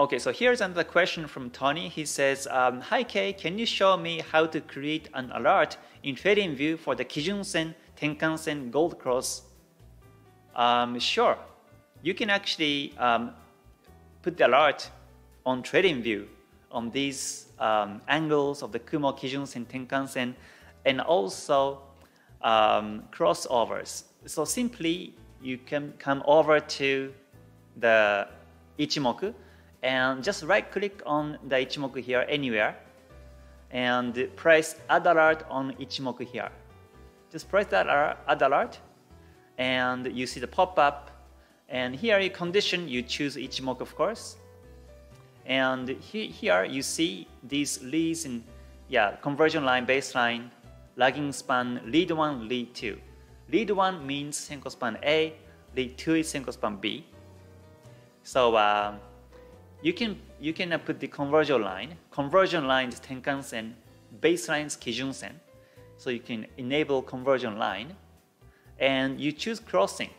Okay, so here's another question from Tony. He says, um, Hi Kei, can you show me how to create an alert in TradingView for the Kijun Sen, Tenkan Sen, Gold Cross? Um, sure. You can actually um, put the alert on TradingView on these um, angles of the Kumo, Kijun Sen, Tenkan Sen, and also um, crossovers. So simply you can come over to the Ichimoku and just right click on the Ichimoku here anywhere and press add alert on Ichimoku here. Just press that add alert and you see the pop-up. And here you condition you choose Ichimoku of course. And he, here you see these leads in yeah conversion line baseline lagging span lead 1 lead 2 lead 1 means Senko span A lead 2 is Senko span B. So uh, you can you can put the conversion line. Conversion line is Tenkan-sen, baseline is Kijun-sen. So you can enable conversion line, and you choose crossing.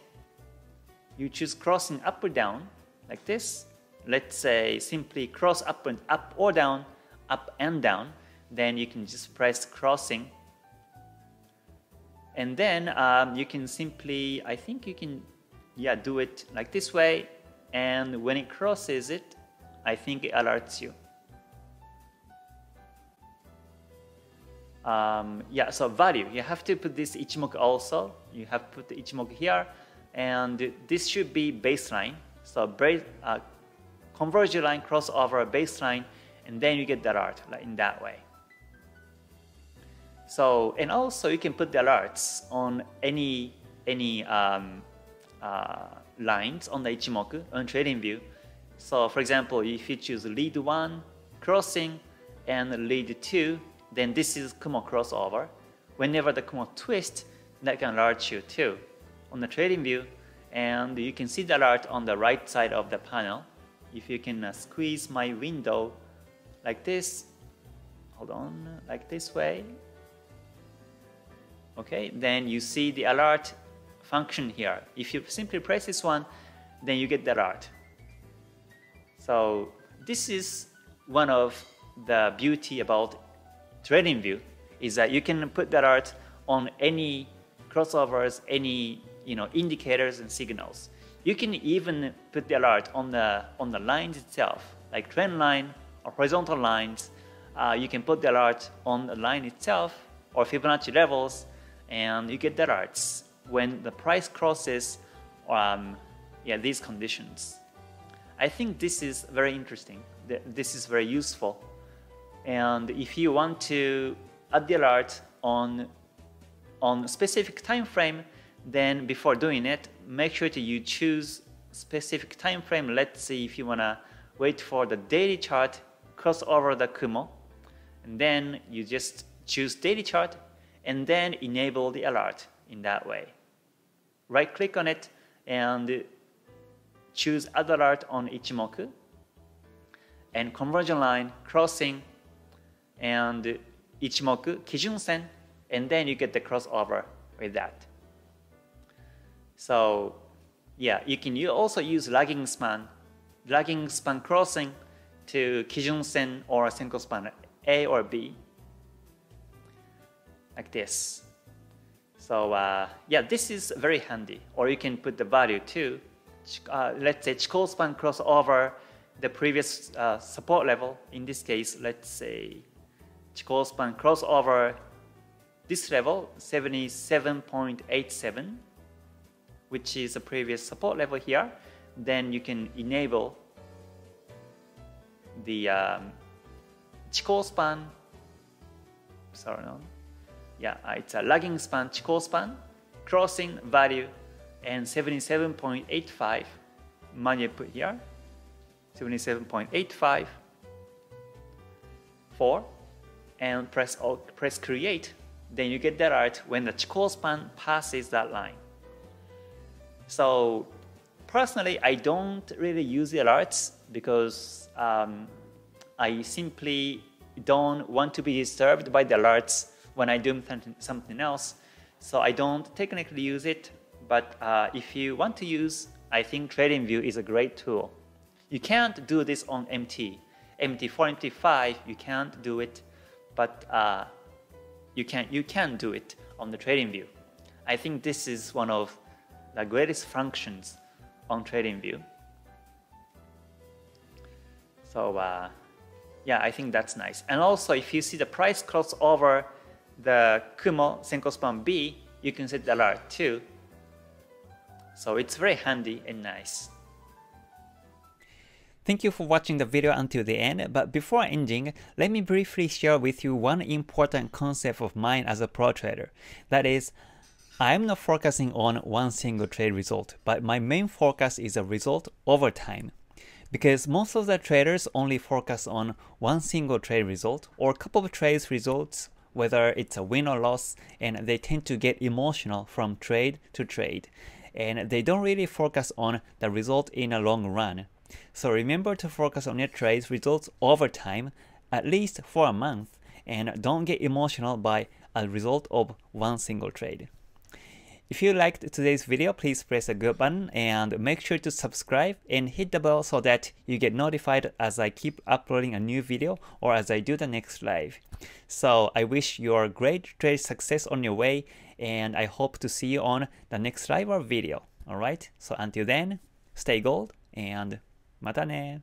You choose crossing up or down, like this. Let's say simply cross up and up or down, up and down. Then you can just press crossing, and then um, you can simply, I think you can, yeah, do it like this way. And when it crosses it, I think it alerts you. Um, yeah, so value, you have to put this Ichimoku also. You have to put the Ichimoku here, and this should be baseline. So uh, conversion line crossover baseline, and then you get the alert like in that way. So, and also you can put the alerts on any any um, uh, lines on the Ichimoku on TradingView. So for example, if you choose lead 1, crossing, and lead 2, then this is Kumo crossover. Whenever the Kumo twist, that can alert you too on the trading view. And you can see the alert on the right side of the panel. If you can uh, squeeze my window like this, hold on, like this way. Okay, then you see the alert function here. If you simply press this one, then you get the alert. So this is one of the beauty about TradingView is that you can put that art on any crossovers, any you know indicators and signals. You can even put the alert on the on the lines itself, like trend line or horizontal lines. Uh, you can put the alert on the line itself or Fibonacci levels, and you get the alerts when the price crosses um, yeah, these conditions. I think this is very interesting. This is very useful. And if you want to add the alert on on specific time frame, then before doing it, make sure that you choose specific time frame. Let's see if you wanna wait for the daily chart cross over the Kumo, and then you just choose daily chart and then enable the alert in that way. Right click on it and choose Add Alert on Ichimoku, and conversion line, crossing, and Ichimoku, Kijun-sen, and then you get the crossover with that. So yeah, you can you also use lagging span, lagging span crossing to Kijun-sen or Senko span A or B, like this. So uh, yeah, this is very handy. Or you can put the value too uh, let's say Chikou span cross over the previous uh, support level. In this case, let's say Chikou span cross over this level, 77.87, which is the previous support level here. Then you can enable the um, Chikou span, sorry, no, yeah, it's a lagging span, Chikou span, crossing value and 77.85 money put here 77.85 4 and press press create. Then you get that alert when the Chikou span passes that line. So personally I don't really use the alerts because um, I simply don't want to be disturbed by the alerts when I do something else. So I don't technically use it but uh, if you want to use, I think TradingView is a great tool. You can't do this on MT. MT4, MT5, you can't do it, but uh, you can you can do it on the TradingView. I think this is one of the greatest functions on TradingView. So uh, yeah, I think that's nice. And also, if you see the price cross over the Kumo Senko Span B, you can set the alert too. So it's very handy and nice. Thank you for watching the video until the end, but before ending, let me briefly share with you one important concept of mine as a pro trader. That is, I am not focusing on one single trade result, but my main focus is a result over time. Because most of the traders only focus on one single trade result or a couple of trades results, whether it's a win or loss, and they tend to get emotional from trade to trade. And they don't really focus on the result in a long run. So remember to focus on your trades results over time, at least for a month, and don't get emotional by a result of one single trade. If you liked today's video, please press the good button and make sure to subscribe and hit the bell so that you get notified as I keep uploading a new video or as I do the next live. So I wish you a great trade success on your way and I hope to see you on the next live or video. Alright, so until then, stay gold and またね